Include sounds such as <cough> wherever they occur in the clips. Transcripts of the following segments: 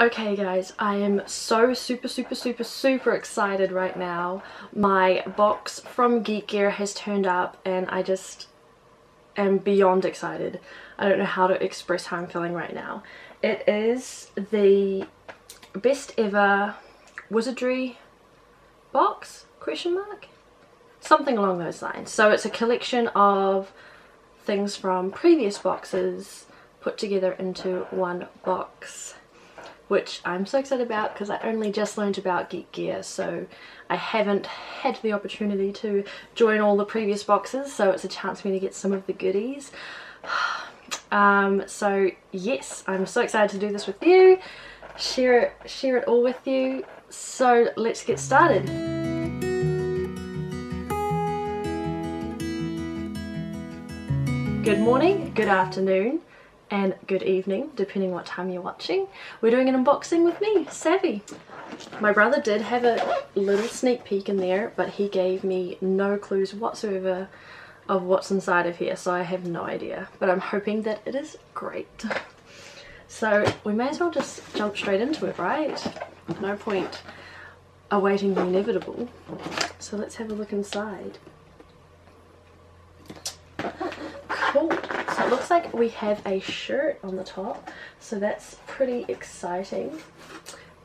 Okay guys, I am so super super super super excited right now. My box from Geek Gear has turned up and I just am beyond excited. I don't know how to express how I'm feeling right now. It is the best ever wizardry box question mark something along those lines so it's a collection of things from previous boxes put together into one box which I'm so excited about because I only just learned about Geek Gear so I haven't had the opportunity to join all the previous boxes so it's a chance for me to get some of the goodies. <sighs> Um, so yes I'm so excited to do this with you share it share it all with you. So let's get started. Good morning good afternoon and good evening depending what time you're watching we're doing an unboxing with me savvy my brother did have a little sneak peek in there but he gave me no clues whatsoever of what's inside of here so I have no idea but I'm hoping that it is great so we may as well just jump straight into it, right? No point awaiting the inevitable. So let's have a look inside. Cool. So it looks like we have a shirt on the top. So that's pretty exciting.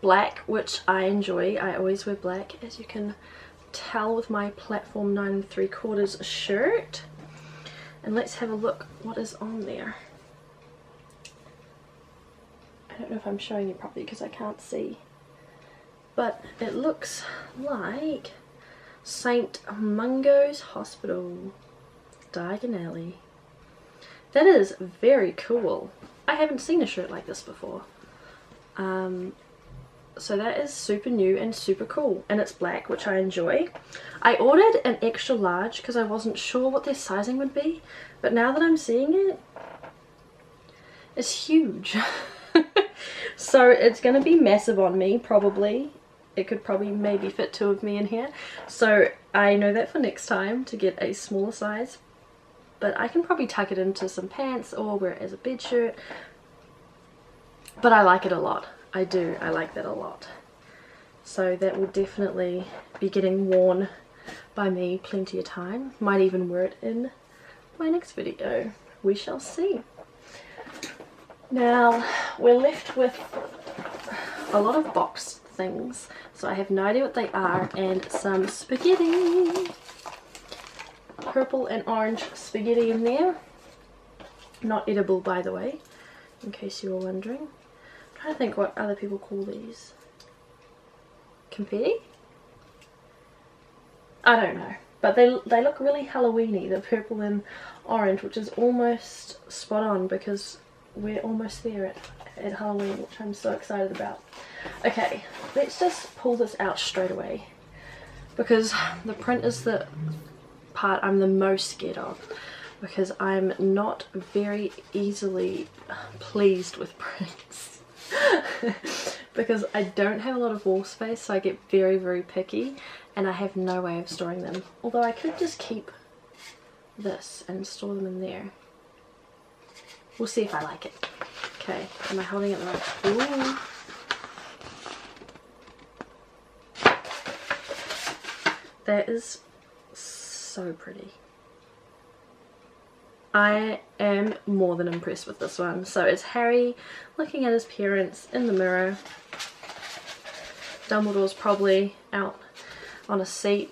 Black, which I enjoy. I always wear black, as you can tell with my platform 9 and 3 quarters shirt. And let's have a look what is on there. I don't know if I'm showing you properly because I can't see. But it looks like St. Mungo's Hospital, Diagon Alley. That is very cool. I haven't seen a shirt like this before. Um, so that is super new and super cool and it's black which I enjoy. I ordered an extra large because I wasn't sure what their sizing would be but now that I'm seeing it it's huge. <laughs> so it's going to be massive on me probably it could probably maybe fit two of me in here so I know that for next time to get a smaller size but I can probably tuck it into some pants or wear it as a bed shirt. But I like it a lot. I do. I like that a lot. So that will definitely be getting worn by me plenty of time. Might even wear it in my next video. We shall see. Now we're left with a lot of box things. So I have no idea what they are and some spaghetti purple and orange spaghetti in there. Not edible by the way in case you were wondering. I'm trying to think what other people call these. Confetti? I don't know. But they, they look really Halloweeny the purple and orange which is almost spot on because we're almost there at, at Halloween, which I'm so excited about. Okay, let's just pull this out straight away because the print is the part I'm the most scared of because I'm not very easily uh, pleased with <laughs> prints <laughs> because I don't have a lot of wall space so I get very very picky and I have no way of storing them although I could just keep this and store them in there We'll see if I like it. Okay, am I holding it right? Ooh. That is so pretty. I am more than impressed with this one. So it's Harry looking at his parents in the mirror. Dumbledore's probably out on a seat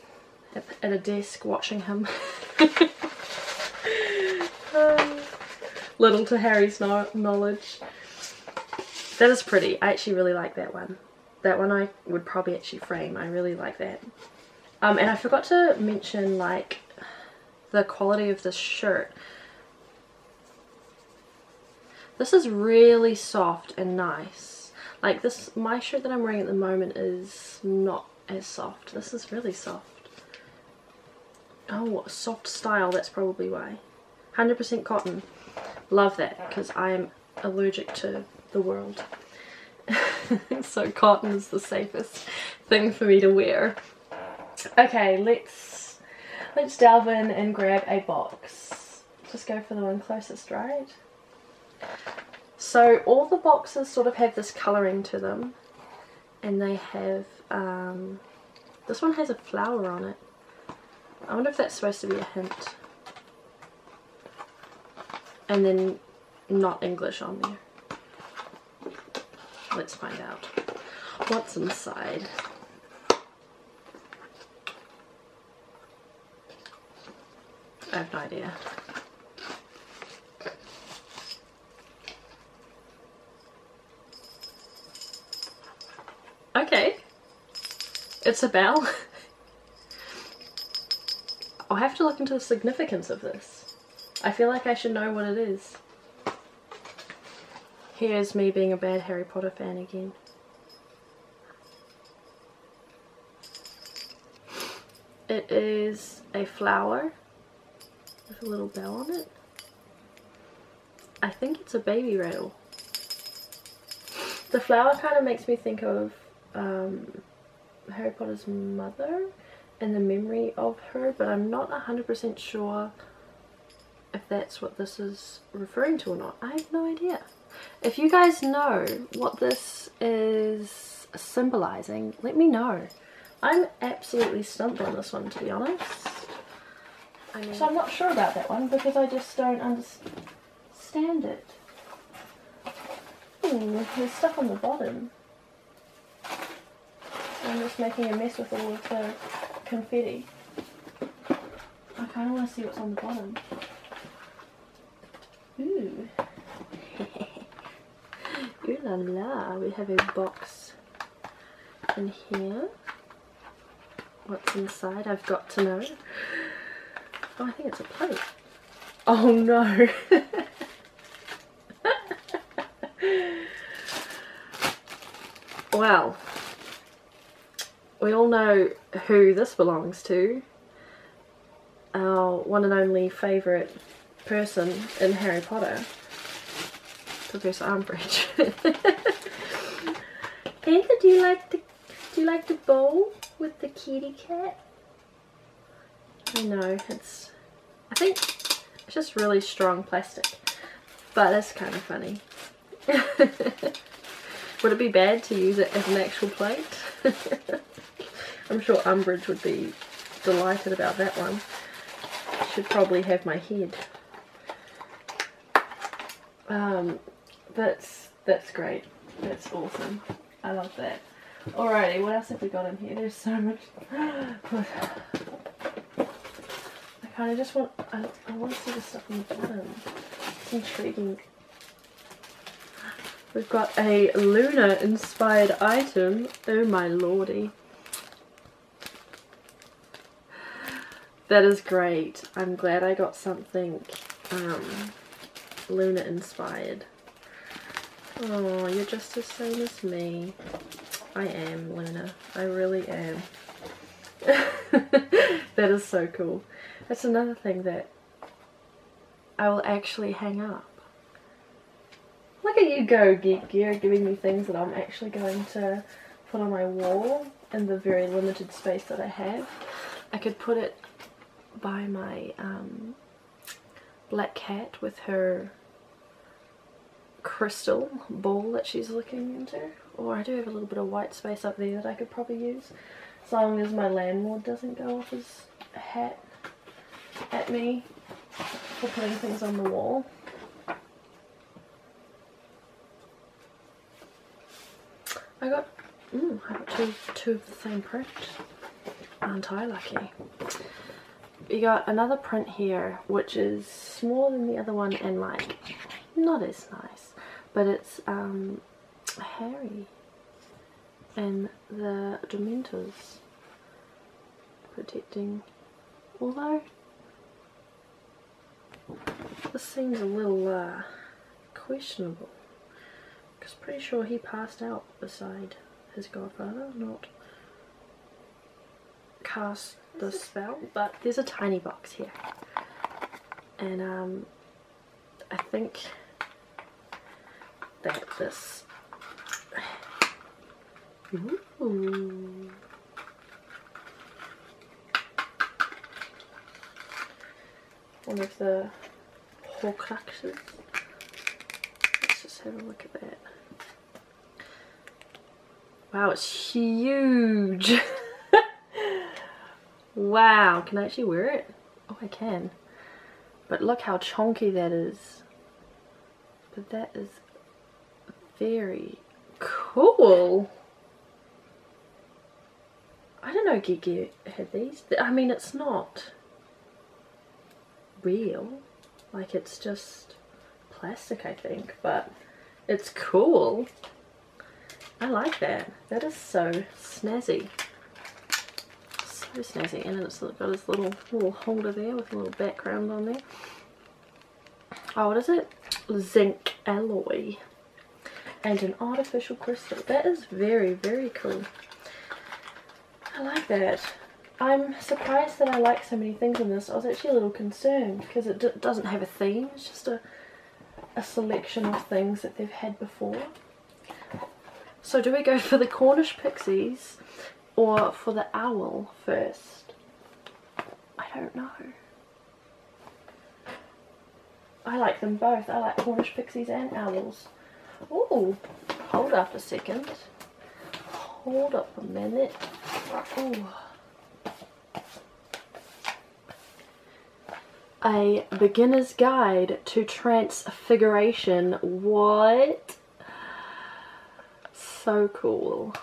at a desk watching him. <laughs> um, little to Harry's knowledge. That is pretty. I actually really like that one. That one I would probably actually frame. I really like that. Um, and I forgot to mention like the quality of this shirt. This is really soft and nice. Like this, my shirt that I'm wearing at the moment is not as soft. This is really soft. Oh, soft style, that's probably why. 100% cotton. Love that because I am allergic to the world. <laughs> so cotton is the safest thing for me to wear. Okay, let's let's delve in and grab a box. Just go for the one closest, right? So all the boxes sort of have this colouring to them and they have, um, this one has a flower on it. I wonder if that's supposed to be a hint. And then not English on there. Let's find out what's inside. I have no idea. Okay. It's a bell. <laughs> I'll have to look into the significance of this. I feel like I should know what it is. Here's me being a bad Harry Potter fan again. It is a flower with a little bell on it. I think it's a baby rattle. The flower kind of makes me think of um, Harry Potter's mother and the memory of her, but I'm not 100% sure if that's what this is referring to or not. I have no idea. If you guys know what this is symbolizing, let me know. I'm absolutely stumped on this one, to be honest. I mean, so I'm not sure about that one because I just don't understand it. Hmm, there's stuff on the bottom. I'm just making a mess with all of the confetti. I kind of want to see what's on the bottom. Ooh. <laughs> Ooh la la, we have a box in here. What's inside? I've got to know. Oh, I think it's a plate. Oh no. <laughs> well, we all know who this belongs to. Our one and only favourite person in Harry Potter. Professor Umbridge. <laughs> Panther, do you like the do you like the bowl with the kitty cat? I know, it's I think it's just really strong plastic. But it's kind of funny. <laughs> would it be bad to use it as an actual plate? <laughs> I'm sure Umbridge would be delighted about that one. Should probably have my head. Um, that's that's great. That's awesome. I love that. Alrighty, what else have we got in here? There's so much. <gasps> I kind of just want. I, I want to see the stuff on the bottom. It's intriguing. We've got a Luna inspired item. Oh my lordy. That is great. I'm glad I got something um, Luna inspired. Oh, you're just the same as me. I am, Luna. I really am. <laughs> that is so cool. That's another thing that I will actually hang up. Look at you go, Geek Gear, giving me things that I'm actually going to put on my wall in the very limited space that I have. I could put it by my um, black cat with her crystal ball that she's looking into. Or I do have a little bit of white space up there that I could probably use. As long as my landlord doesn't go off his hat at me for putting things on the wall. I got, ooh, I got two, two of the same print. Aren't I lucky? you got another print here which is smaller than the other one and like not as nice but it's um Harry and the Dementors protecting although this seems a little uh, questionable because pretty sure he passed out beside his godfather not cast the spell, but there's a tiny box here. And um, I think that this... Ooh. One of the Horcruxes. Let's just have a look at that. Wow, it's huge. <laughs> wow, can I actually wear it? Oh, I can. But look how chunky that is. But that is very cool. I don't know Gigi had these. I mean, it's not real. Like, it's just plastic, I think. But it's cool. I like that. That is so snazzy. So snazzy. And it's got this little, little holder there with a little background on there. Oh, what is it? Zinc alloy. And an artificial crystal. That is very, very cool. I like that. I'm surprised that I like so many things in this. I was actually a little concerned because it doesn't have a theme. It's just a, a selection of things that they've had before. So do we go for the Cornish Pixies or for the owl first? I don't know. I like them both. I like Cornish Pixies and owls. Oh, hold up a second. Hold up a minute. Ooh. A beginner's guide to transfiguration. What? so cool.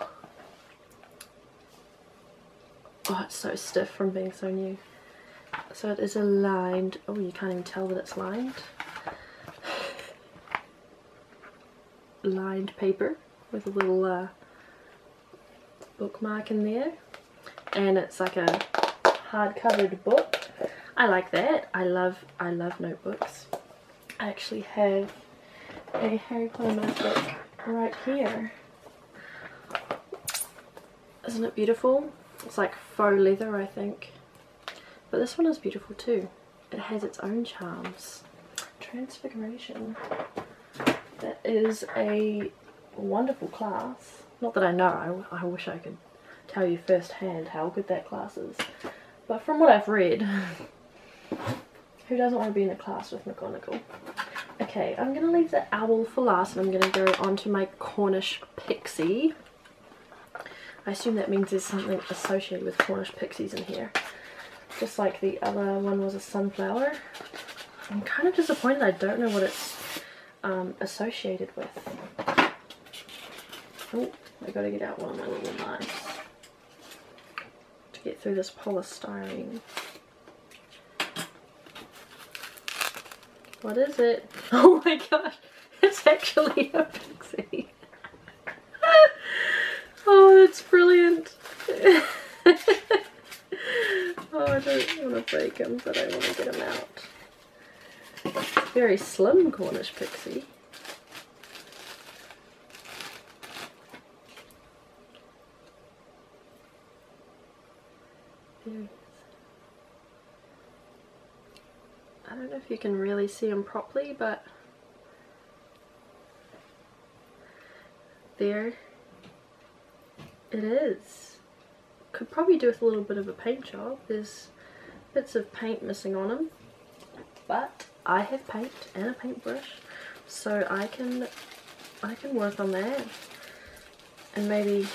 Oh, it's so stiff from being so new. So it is a lined, oh you can't even tell that it's lined. <laughs> lined paper with a little uh, bookmark in there. And it's like a hard covered book. I like that. I love, I love notebooks. I actually have a Harry Potter notebook right here. Isn't it beautiful? It's like faux leather, I think. But this one is beautiful too. It has its own charms. Transfiguration. That is a wonderful class. Not that I know, I, I wish I could tell you firsthand how good that class is. But from what I've read, <laughs> who doesn't want to be in a class with McGonagall? Okay, I'm going to leave the owl for last and I'm going to go on to my Cornish pixie. I assume that means there's something associated with Cornish pixies in here. Just like the other one was a sunflower. I'm kind of disappointed I don't know what it's um, associated with. Oh, I gotta get out one of my little knives to get through this polystyrene. What is it? <laughs> Oh my gosh, it's actually a pixie. <laughs> Oh, it's brilliant. <laughs> oh, I don't want to break him, but I want to get him out. Very slim Cornish pixie. I don't know if you can really see them properly, but there it is. Could probably do with a little bit of a paint job. There's bits of paint missing on them. But I have paint and a paintbrush. So I can I can work on that. And maybe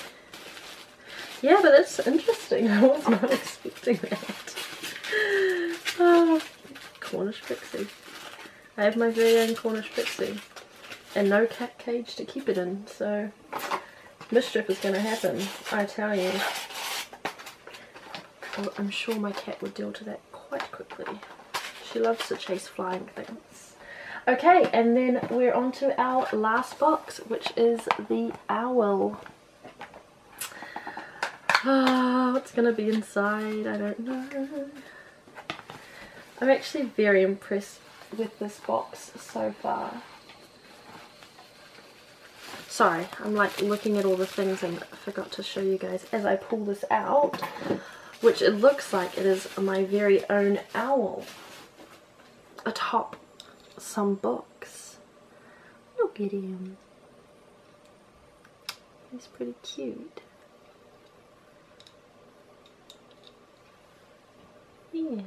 yeah, but that's interesting. <laughs> I was not expecting that. oh, Cornish pixie. I have my very own Cornish pixie. And no cat cage to keep it in, so mischief is going to happen, I tell you. Oh, I'm sure my cat would deal to that quite quickly. She loves to chase flying things. Okay, and then we're on to our last box, which is the owl. Oh, what's going to be inside? I don't know. I'm actually very impressed with this box so far. Sorry, I'm like looking at all the things and I forgot to show you guys as I pull this out, which it looks like it is my very own owl atop some books. Look at him. He's pretty cute. Yeah.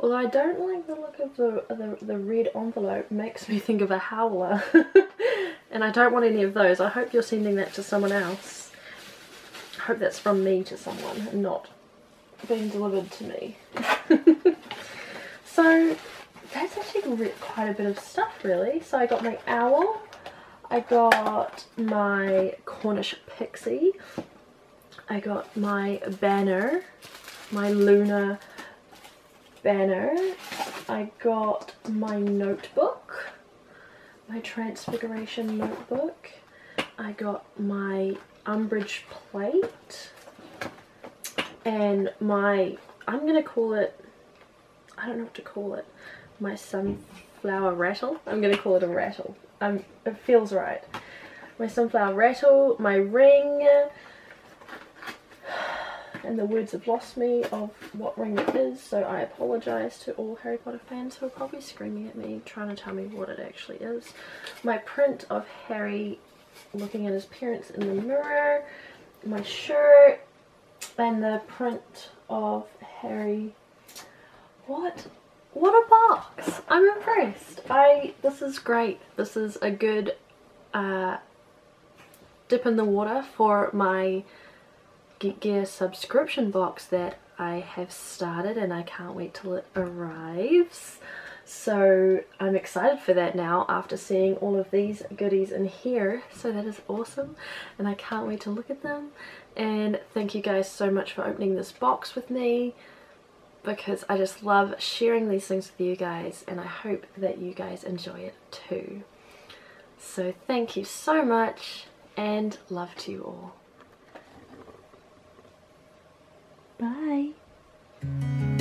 Although I don't like the look of the, the, the red envelope, makes me think of a howler. <laughs> and I don't want any of those. I hope you're sending that to someone else. I hope that's from me to someone and not being delivered to me. <laughs> so that's actually quite a bit of stuff really. So I got my owl, I got my Cornish pixie, I got my banner, my Luna banner, I got my notebook, my Transfiguration notebook, I got my Umbridge plate, and my, I'm going to call it, I don't know what to call it, my sunflower rattle. I'm going to call it a rattle. Um, it feels right. My sunflower rattle, my ring, and the words have lost me of what ring it is, so I apologise to all Harry Potter fans who are probably screaming at me, trying to tell me what it actually is. My print of Harry looking at his parents in the mirror, my shirt, and the print of Harry. What? What a box! I'm impressed. I this is great. This is a good uh, dip in the water for my Gear subscription box that I have started and I can't wait till it arrives. So I'm excited for that now after seeing all of these goodies in here. So that is awesome and I can't wait to look at them. And thank you guys so much for opening this box with me because I just love sharing these things with you guys and I hope that you guys enjoy it too. So thank you so much and love to you all. Bye.